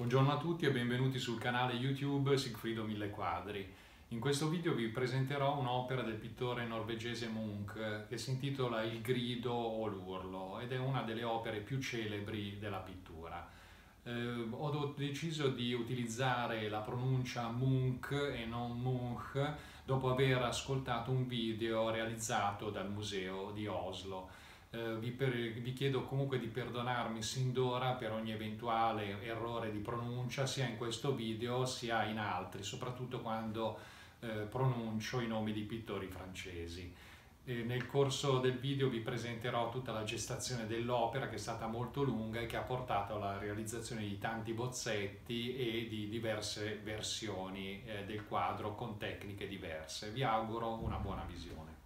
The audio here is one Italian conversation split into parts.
Buongiorno a tutti e benvenuti sul canale YouTube Sigfrido Mille Quadri. In questo video vi presenterò un'opera del pittore norvegese Munch che si intitola Il grido o l'urlo ed è una delle opere più celebri della pittura. Eh, ho deciso di utilizzare la pronuncia Munch e non Munch dopo aver ascoltato un video realizzato dal museo di Oslo eh, vi, per, vi, chiedo comunque di perdonarmi sin d'ora per ogni eventuale errore di pronuncia sia in questo video sia in altri, soprattutto quando eh, pronuncio i nomi di pittori francesi. E nel corso del video vi presenterò tutta la gestazione dell'opera che è stata molto lunga e che ha portato alla realizzazione di tanti bozzetti e di diverse versioni eh, del quadro con tecniche diverse. Vi auguro una buona visione.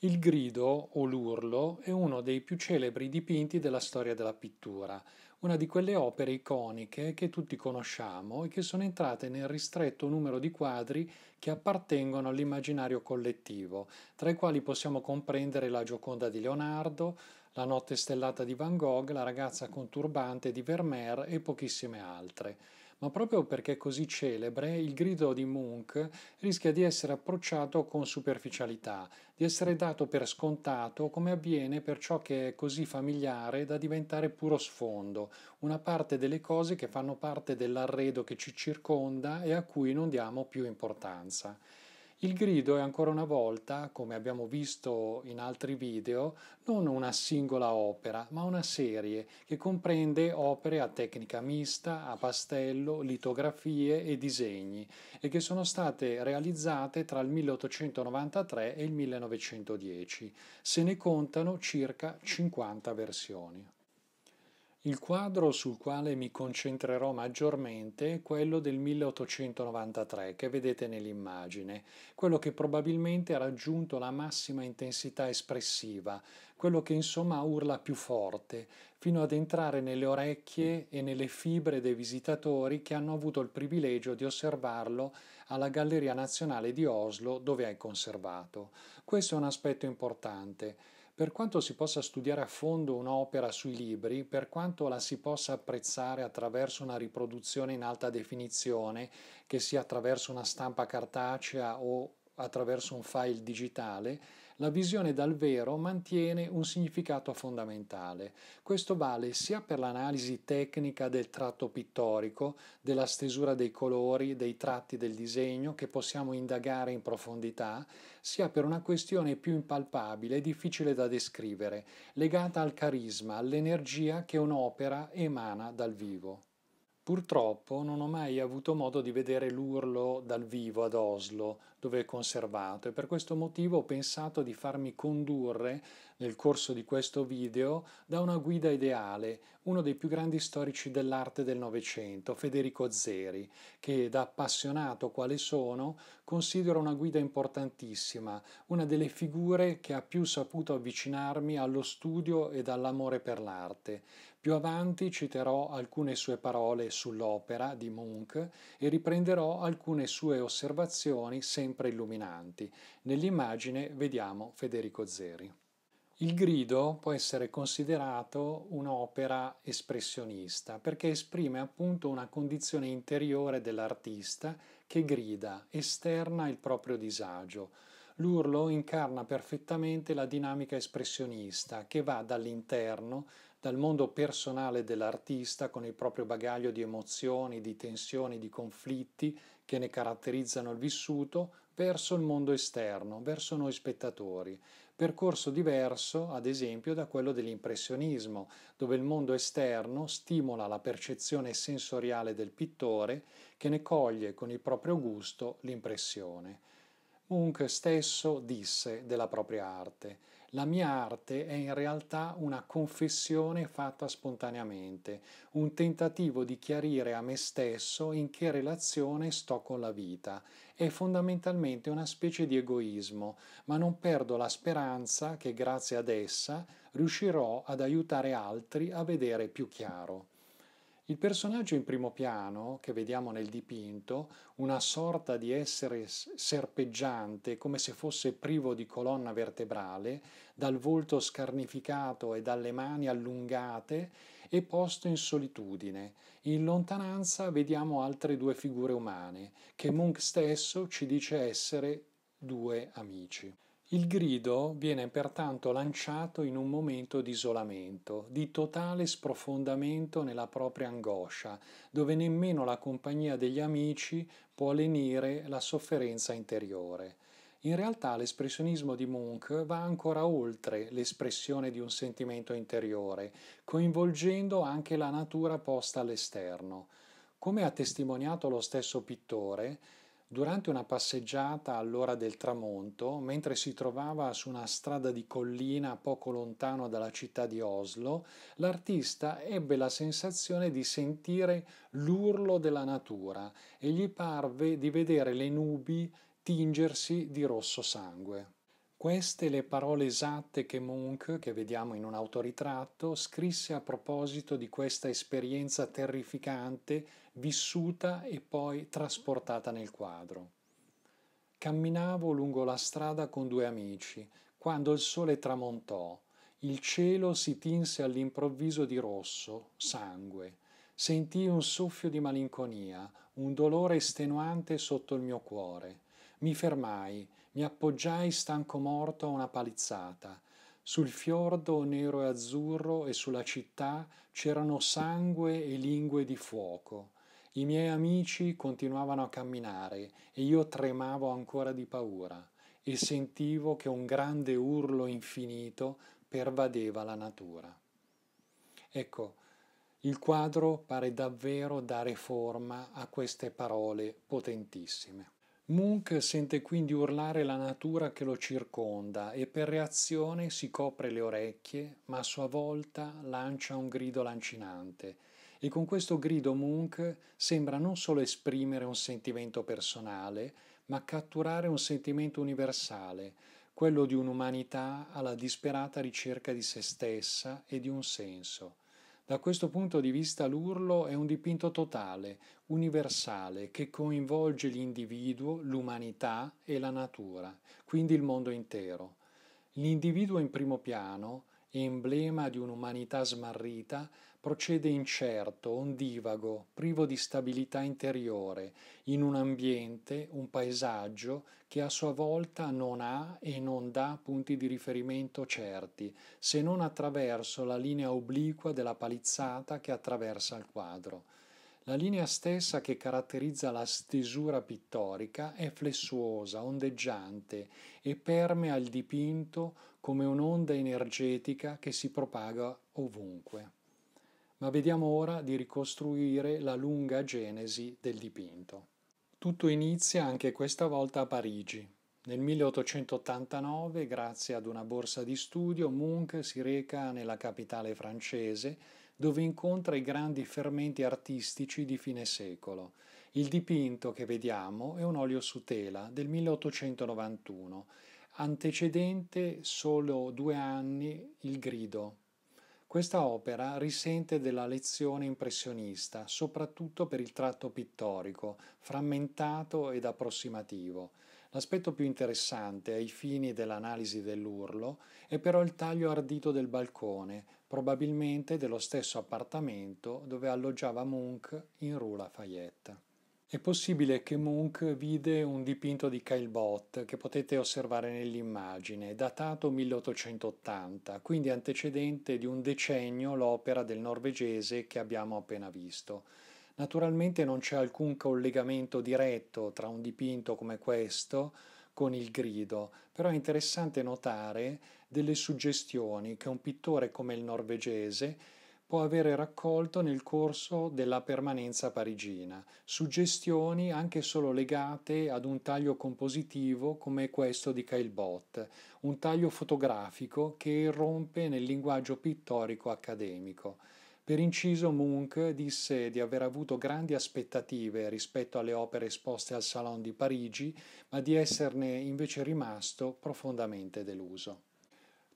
Il grido o l'urlo è uno dei più celebri dipinti della storia della pittura, una di quelle opere iconiche che tutti conosciamo e che sono entrate nel ristretto numero di quadri che appartengono all'immaginario collettivo, tra i quali possiamo comprendere la Gioconda di Leonardo, la Notte stellata di Van Gogh, la ragazza con turbante di Vermeer e pochissime altre ma proprio perché così celebre, il grido di Munch rischia di essere approcciato con superficialità, di essere dato per scontato come avviene per ciò che è così familiare da diventare puro sfondo, una parte delle cose che fanno parte dell'arredo che ci circonda e a cui non diamo più importanza. Il grido è ancora una volta, come abbiamo visto in altri video, non una singola opera, ma una serie che comprende opere a tecnica mista, a pastello, litografie e disegni e che sono state realizzate tra il 1893 e il 1910. Se ne contano circa 50 versioni. Il quadro sul quale mi concentrerò maggiormente è quello del 1893 che vedete nell'immagine, quello che probabilmente ha raggiunto la massima intensità espressiva, quello che insomma urla più forte, fino ad entrare nelle orecchie e nelle fibre dei visitatori che hanno avuto il privilegio di osservarlo alla Galleria Nazionale di Oslo dove è conservato. Questo è un aspetto importante. Per quanto si possa studiare a fondo un'opera sui libri, per quanto la si possa apprezzare attraverso una riproduzione in alta definizione, che sia attraverso una stampa cartacea o attraverso un file digitale, la visione dal vero mantiene un significato fondamentale. Questo vale sia per l'analisi tecnica del tratto pittorico, della stesura dei colori, dei tratti del disegno che possiamo indagare in profondità, sia per una questione più impalpabile e difficile da descrivere, legata al carisma, all'energia che un'opera emana dal vivo. Purtroppo non ho mai avuto modo di vedere l'urlo dal vivo ad Oslo, dove è conservato, e per questo motivo ho pensato di farmi condurre nel corso di questo video da una guida ideale, uno dei più grandi storici dell'arte del Novecento, Federico Zeri, che da appassionato quale sono considero una guida importantissima, una delle figure che ha più saputo avvicinarmi allo studio ed all'amore per l'arte. Più avanti citerò alcune sue parole sull'opera di Munch e riprenderò alcune sue osservazioni sempre illuminanti. Nell'immagine vediamo Federico Zeri. Il grido può essere considerato un'opera espressionista perché esprime appunto una condizione interiore dell'artista che grida, esterna il proprio disagio. L'urlo incarna perfettamente la dinamica espressionista che va dall'interno, dal mondo personale dell'artista con il proprio bagaglio di emozioni, di tensioni, di conflitti che ne caratterizzano il vissuto, verso il mondo esterno, verso noi spettatori. Percorso diverso, ad esempio, da quello dell'impressionismo, dove il mondo esterno stimola la percezione sensoriale del pittore che ne coglie con il proprio gusto l'impressione. Munch stesso disse della propria arte, la mia arte è in realtà una confessione fatta spontaneamente, un tentativo di chiarire a me stesso in che relazione sto con la vita. È fondamentalmente una specie di egoismo, ma non perdo la speranza che grazie ad essa riuscirò ad aiutare altri a vedere più chiaro. Il personaggio in primo piano, che vediamo nel dipinto, una sorta di essere serpeggiante, come se fosse privo di colonna vertebrale, dal volto scarnificato e dalle mani allungate, e posto in solitudine. In lontananza vediamo altre due figure umane, che Munch stesso ci dice essere due amici. Il grido viene pertanto lanciato in un momento di isolamento, di totale sprofondamento nella propria angoscia, dove nemmeno la compagnia degli amici può lenire la sofferenza interiore. In realtà l'espressionismo di Munch va ancora oltre l'espressione di un sentimento interiore, coinvolgendo anche la natura posta all'esterno. Come ha testimoniato lo stesso pittore, Durante una passeggiata all'ora del tramonto, mentre si trovava su una strada di collina poco lontano dalla città di Oslo, l'artista ebbe la sensazione di sentire l'urlo della natura e gli parve di vedere le nubi tingersi di rosso sangue. Queste le parole esatte che Munch, che vediamo in un autoritratto, scrisse a proposito di questa esperienza terrificante vissuta e poi trasportata nel quadro. Camminavo lungo la strada con due amici, quando il sole tramontò. Il cielo si tinse all'improvviso di rosso, sangue. Sentii un soffio di malinconia, un dolore estenuante sotto il mio cuore. Mi fermai, mi appoggiai stanco morto a una palizzata. Sul fiordo nero e azzurro e sulla città c'erano sangue e lingue di fuoco. I miei amici continuavano a camminare e io tremavo ancora di paura e sentivo che un grande urlo infinito pervadeva la natura. Ecco, il quadro pare davvero dare forma a queste parole potentissime. Munch sente quindi urlare la natura che lo circonda e per reazione si copre le orecchie, ma a sua volta lancia un grido lancinante. E con questo grido Munch sembra non solo esprimere un sentimento personale, ma catturare un sentimento universale, quello di un'umanità alla disperata ricerca di se stessa e di un senso. Da questo punto di vista l'urlo è un dipinto totale, universale, che coinvolge l'individuo, l'umanità e la natura, quindi il mondo intero. L'individuo in primo piano, emblema di un'umanità smarrita, procede incerto, ondivago, privo di stabilità interiore, in un ambiente, un paesaggio che a sua volta non ha e non dà punti di riferimento certi, se non attraverso la linea obliqua della palizzata che attraversa il quadro. La linea stessa che caratterizza la stesura pittorica è flessuosa, ondeggiante e permea il dipinto come un'onda energetica che si propaga ovunque. Ma vediamo ora di ricostruire la lunga genesi del dipinto. Tutto inizia anche questa volta a Parigi. Nel 1889, grazie ad una borsa di studio, Munch si reca nella capitale francese dove incontra i grandi fermenti artistici di fine secolo. Il dipinto che vediamo è un olio su tela del 1891, antecedente solo due anni il grido questa opera risente della lezione impressionista, soprattutto per il tratto pittorico, frammentato ed approssimativo. L'aspetto più interessante ai fini dell'analisi dell'urlo è però il taglio ardito del balcone, probabilmente dello stesso appartamento dove alloggiava Munch in Rue Lafayette. È possibile che Munch vide un dipinto di Caillebotte che potete osservare nell'immagine, datato 1880, quindi antecedente di un decennio l'opera del norvegese che abbiamo appena visto. Naturalmente non c'è alcun collegamento diretto tra un dipinto come questo con il grido, però è interessante notare delle suggestioni che un pittore come il norvegese può avere raccolto nel corso della permanenza parigina, suggestioni anche solo legate ad un taglio compositivo come questo di Caillebotte, un taglio fotografico che irrompe nel linguaggio pittorico accademico. Per inciso Munch disse di aver avuto grandi aspettative rispetto alle opere esposte al Salon di Parigi, ma di esserne invece rimasto profondamente deluso.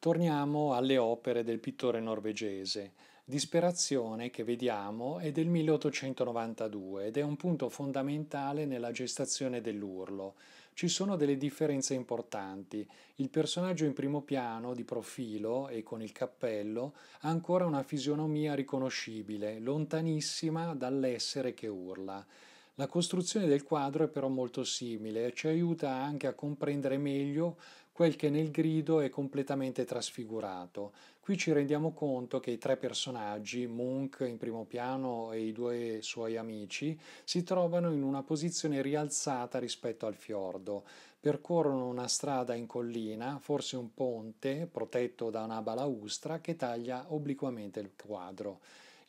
Torniamo alle opere del pittore norvegese. Disperazione che vediamo è del 1892 ed è un punto fondamentale nella gestazione dell'urlo. ci sono delle differenze importanti. Il personaggio in primo piano, di profilo e con il cappello, ha ancora una fisionomia riconoscibile, lontanissima dall'essere che urla. La costruzione del quadro è però molto simile e ci aiuta anche a comprendere meglio quel che nel grido è completamente trasfigurato. Qui ci rendiamo conto che i tre personaggi, Munch in primo piano e i due suoi amici, si trovano in una posizione rialzata rispetto al fiordo. Percorrono una strada in collina, forse un ponte protetto da una balaustra che taglia obliquamente il quadro.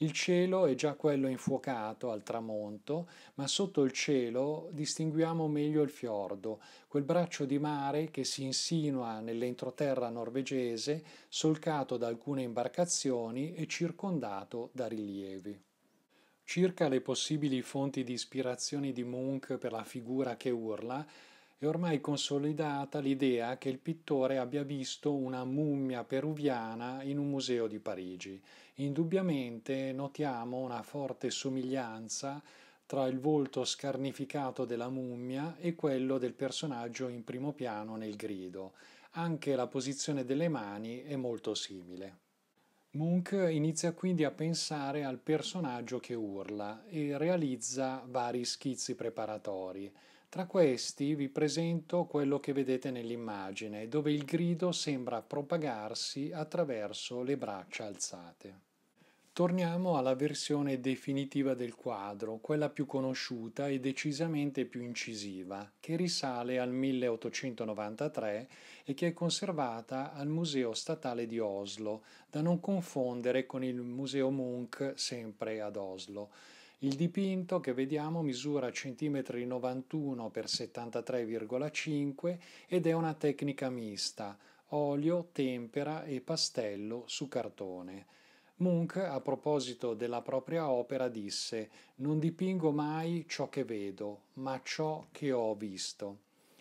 Il cielo è già quello infuocato al tramonto, ma sotto il cielo distinguiamo meglio il fiordo, quel braccio di mare che si insinua nell'entroterra norvegese, solcato da alcune imbarcazioni e circondato da rilievi. Circa le possibili fonti di ispirazione di Munch per la figura che urla, è ormai consolidata l'idea che il pittore abbia visto una mummia peruviana in un museo di Parigi. Indubbiamente notiamo una forte somiglianza tra il volto scarnificato della mummia e quello del personaggio in primo piano nel grido. Anche la posizione delle mani è molto simile. Munch inizia quindi a pensare al personaggio che urla e realizza vari schizzi preparatori. Tra questi vi presento quello che vedete nell'immagine, dove il grido sembra propagarsi attraverso le braccia alzate. Torniamo alla versione definitiva del quadro, quella più conosciuta e decisamente più incisiva, che risale al 1893 e che è conservata al Museo Statale di Oslo, da non confondere con il Museo Munch sempre ad Oslo. Il dipinto che vediamo misura centimetri 91 x 73,5 ed è una tecnica mista, olio, tempera e pastello su cartone. Munch, a proposito della propria opera, disse Non dipingo mai ciò che vedo, ma ciò che ho visto.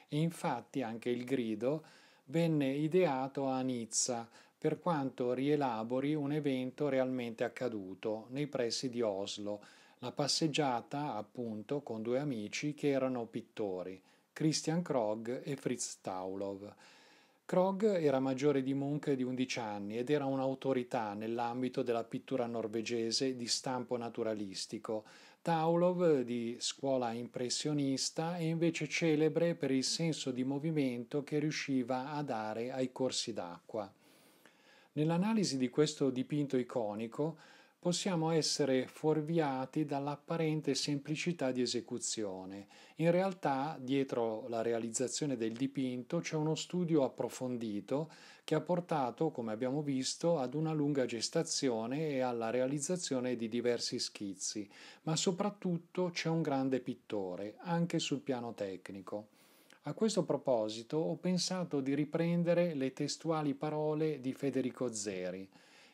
E infatti anche il grido venne ideato a Nizza, per quanto rielabori un evento realmente accaduto nei pressi di Oslo, la passeggiata, appunto, con due amici che erano pittori, Christian Krog e Fritz Taulov. Krog era maggiore di Munch di 11 anni ed era un'autorità nell'ambito della pittura norvegese di stampo naturalistico. Taulov, di scuola impressionista, è invece celebre per il senso di movimento che riusciva a dare ai corsi d'acqua. Nell'analisi di questo dipinto iconico, possiamo essere fuorviati dall'apparente semplicità di esecuzione. In realtà, dietro la realizzazione del dipinto c'è uno studio approfondito che ha portato, come abbiamo visto, ad una lunga gestazione e alla realizzazione di diversi schizzi, ma soprattutto c'è un grande pittore, anche sul piano tecnico. A questo proposito ho pensato di riprendere le testuali parole di Federico Zeri.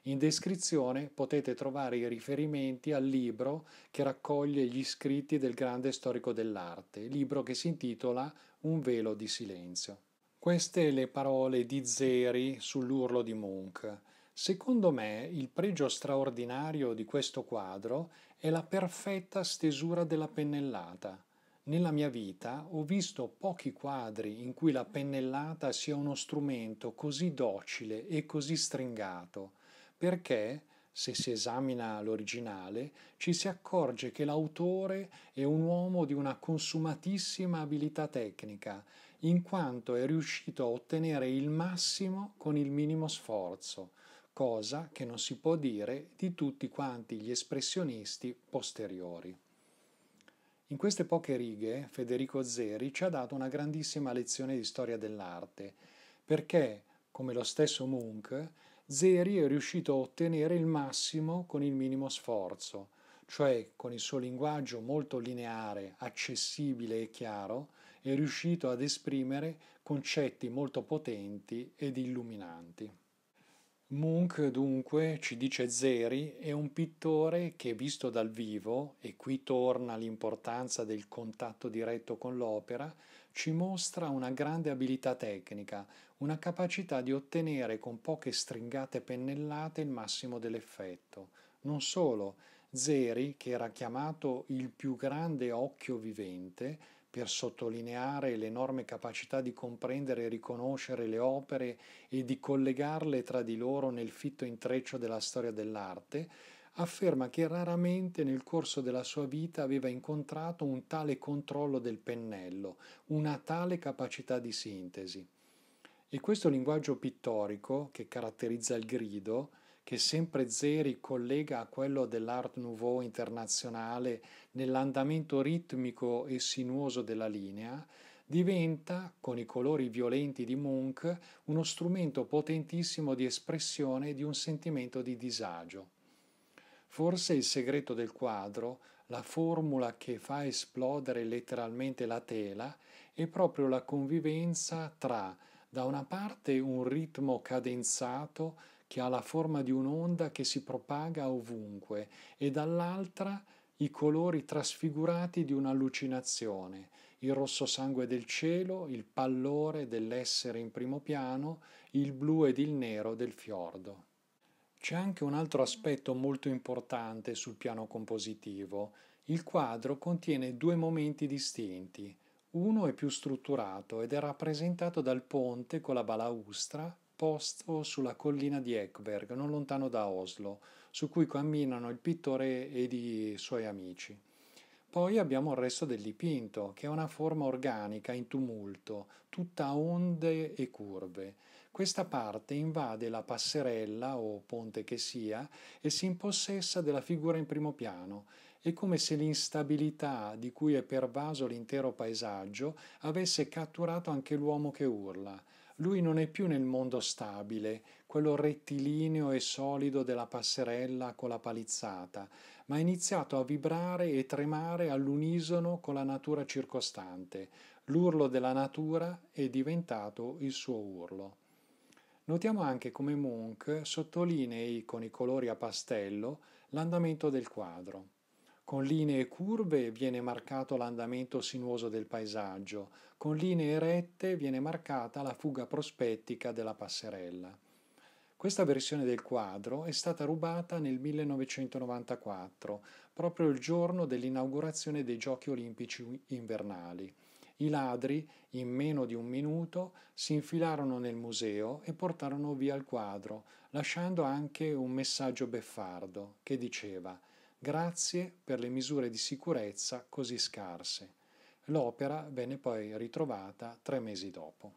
In descrizione potete trovare i riferimenti al libro che raccoglie gli scritti del grande storico dell'arte, libro che si intitola Un velo di silenzio. Queste le parole di Zeri sull'urlo di Munch. Secondo me il pregio straordinario di questo quadro è la perfetta stesura della pennellata. Nella mia vita ho visto pochi quadri in cui la pennellata sia uno strumento così docile e così stringato perché, se si esamina l'originale, ci si accorge che l'autore è un uomo di una consumatissima abilità tecnica, in quanto è riuscito a ottenere il massimo con il minimo sforzo, cosa che non si può dire di tutti quanti gli espressionisti posteriori. In queste poche righe Federico Zeri ci ha dato una grandissima lezione di storia dell'arte, perché, come lo stesso Munch, Zeri è riuscito a ottenere il massimo con il minimo sforzo, cioè con il suo linguaggio molto lineare, accessibile e chiaro, è riuscito ad esprimere concetti molto potenti ed illuminanti. Munch, dunque, ci dice Zeri, è un pittore che, visto dal vivo, e qui torna l'importanza del contatto diretto con l'opera, ci mostra una grande abilità tecnica, una capacità di ottenere con poche stringate pennellate il massimo dell'effetto. Non solo, Zeri, che era chiamato il più grande occhio vivente, per sottolineare l'enorme capacità di comprendere e riconoscere le opere e di collegarle tra di loro nel fitto intreccio della storia dell'arte, afferma che raramente nel corso della sua vita aveva incontrato un tale controllo del pennello, una tale capacità di sintesi. E questo linguaggio pittorico che caratterizza il grido, che sempre Zeri collega a quello dell'Art Nouveau internazionale nell'andamento ritmico e sinuoso della linea, diventa, con i colori violenti di Munch, uno strumento potentissimo di espressione di un sentimento di disagio. Forse il segreto del quadro, la formula che fa esplodere letteralmente la tela, è proprio la convivenza tra, da una parte, un ritmo cadenzato che ha la forma di un'onda che si propaga ovunque e dall'altra i colori trasfigurati di un'allucinazione, il rosso sangue del cielo, il pallore dell'essere in primo piano, il blu ed il nero del fiordo. C'è anche un altro aspetto molto importante sul piano compositivo. Il quadro contiene due momenti distinti. Uno è più strutturato ed è rappresentato dal ponte con la balaustra posto sulla collina di Ekberg, non lontano da Oslo, su cui camminano il pittore ed i suoi amici. Poi abbiamo il resto del dipinto, che è una forma organica in tumulto, tutta onde e curve. Questa parte invade la passerella o ponte che sia e si impossessa della figura in primo piano. È come se l'instabilità di cui è pervaso l'intero paesaggio avesse catturato anche l'uomo che urla. Lui non è più nel mondo stabile, quello rettilineo e solido della passerella con la palizzata, ma ha iniziato a vibrare e tremare all'unisono con la natura circostante. L'urlo della natura è diventato il suo urlo. Notiamo anche come Munch sottolinei con i colori a pastello l'andamento del quadro. Con linee curve viene marcato l'andamento sinuoso del paesaggio, con linee rette viene marcata la fuga prospettica della passerella. Questa versione del quadro è stata rubata nel 1994, proprio il giorno dell'inaugurazione dei Giochi olimpici invernali. I ladri, in meno di un minuto, si infilarono nel museo e portarono via il quadro, lasciando anche un messaggio beffardo che diceva Grazie per le misure di sicurezza così scarse. L'opera venne poi ritrovata tre mesi dopo.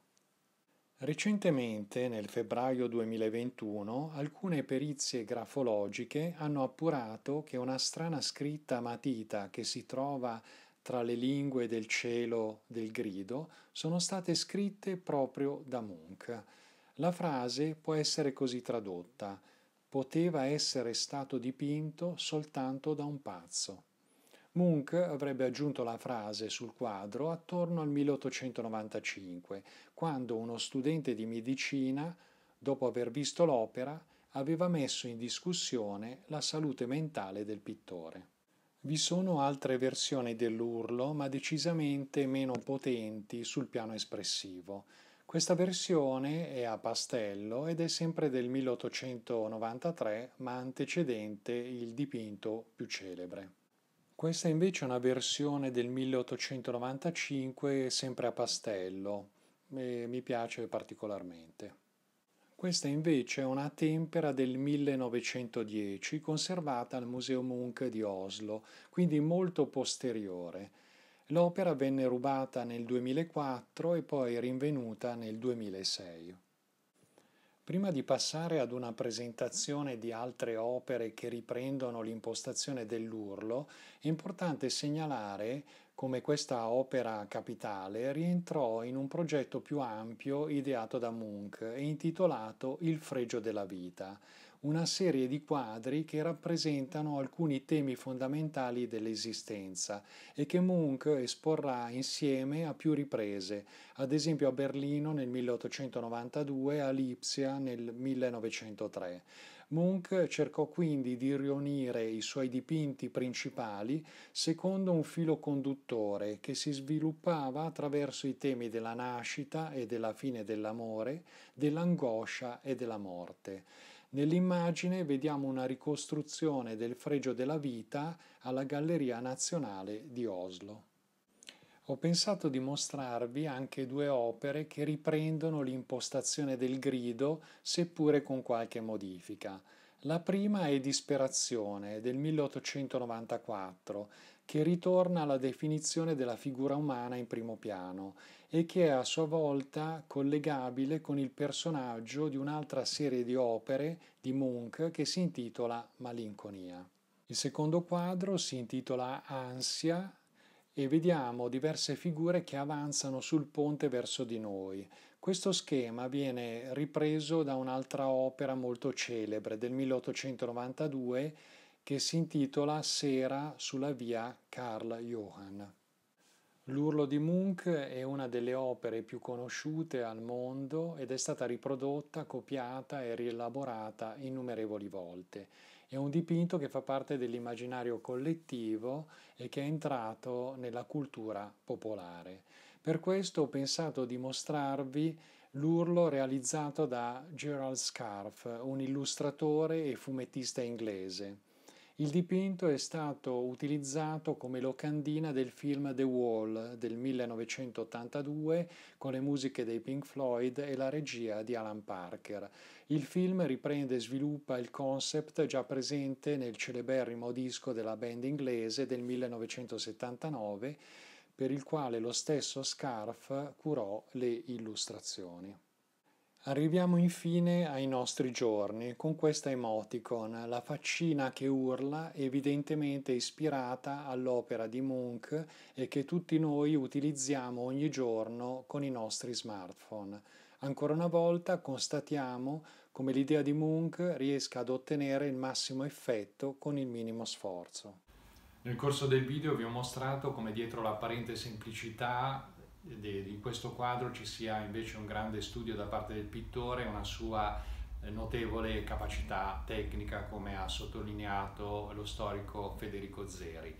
Recentemente, nel febbraio 2021, alcune perizie grafologiche hanno appurato che una strana scritta matita che si trova tra le lingue del cielo del grido sono state scritte proprio da Munch. La frase può essere così tradotta poteva essere stato dipinto soltanto da un pazzo. Munch avrebbe aggiunto la frase sul quadro attorno al 1895, quando uno studente di medicina, dopo aver visto l'opera, aveva messo in discussione la salute mentale del pittore. Vi sono altre versioni dell'urlo, ma decisamente meno potenti sul piano espressivo. Questa versione è a pastello ed è sempre del 1893, ma antecedente il dipinto più celebre. Questa invece è una versione del 1895, sempre a pastello, e mi piace particolarmente. Questa invece è una tempera del 1910 conservata al Museo Munch di Oslo, quindi molto posteriore. L'opera venne rubata nel 2004 e poi rinvenuta nel 2006. Prima di passare ad una presentazione di altre opere che riprendono l'impostazione dell'urlo, è importante segnalare come questa opera capitale rientrò in un progetto più ampio ideato da Munch e intitolato Il fregio della vita, una serie di quadri che rappresentano alcuni temi fondamentali dell'esistenza e che Munch esporrà insieme a più riprese, ad esempio a Berlino nel 1892 e a Lipsia nel 1903. Munch cercò quindi di riunire i suoi dipinti principali secondo un filo conduttore che si sviluppava attraverso i temi della nascita e della fine dell'amore, dell'angoscia e della morte. Nell'immagine vediamo una ricostruzione del fregio della vita alla Galleria Nazionale di Oslo. ho pensato di mostrarvi anche due opere che riprendono l'impostazione del grido, seppure con qualche modifica. La prima è Disperazione del 1894, che ritorna alla definizione della figura umana in primo piano e che è a sua volta collegabile con il personaggio di un'altra serie di opere di Munch che si intitola Malinconia. Il secondo quadro si intitola Ansia e vediamo diverse figure che avanzano sul ponte verso di noi. Questo schema viene ripreso da un'altra opera molto celebre del 1892 che si intitola Sera sulla via Karl Johann. L'urlo di Munch è una delle opere più conosciute al mondo ed è stata riprodotta, copiata e rielaborata innumerevoli volte. È un dipinto che fa parte dell'immaginario collettivo e che è entrato nella cultura popolare. Per questo ho pensato di mostrarvi l'urlo realizzato da Gerald Scarf, un illustratore e fumettista inglese. Il dipinto è stato utilizzato come locandina del film The Wall del 1982 con le musiche dei Pink Floyd e la regia di Alan Parker. Il film riprende e sviluppa il concept già presente nel celeberrimo disco della band inglese del 1979 per il quale lo stesso Scarf curò le illustrazioni. Arriviamo infine ai nostri giorni con questa emoticon, la faccina che urla, evidentemente ispirata all'opera di Munch e che tutti noi utilizziamo ogni giorno con i nostri smartphone. Ancora una volta constatiamo come l'idea di Munch riesca ad ottenere il massimo effetto con il minimo sforzo. Nel corso del video vi ho mostrato come dietro l'apparente semplicità di questo quadro ci sia invece un grande studio da parte del pittore, una sua eh, notevole capacità tecnica come ha sottolineato lo storico Federico Zeri.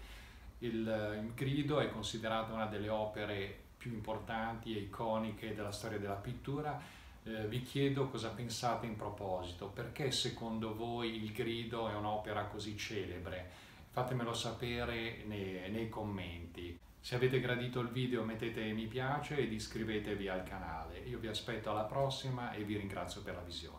Il, eh, il grido è considerato una delle opere più importanti e iconiche della storia della pittura. Eh, vi chiedo cosa pensate in proposito, perché secondo voi il grido è un'opera così celebre? Fatemelo sapere nei, nei commenti. Se avete gradito il video mettete mi piace ed iscrivetevi al canale. Io vi aspetto alla prossima e vi ringrazio per la visione.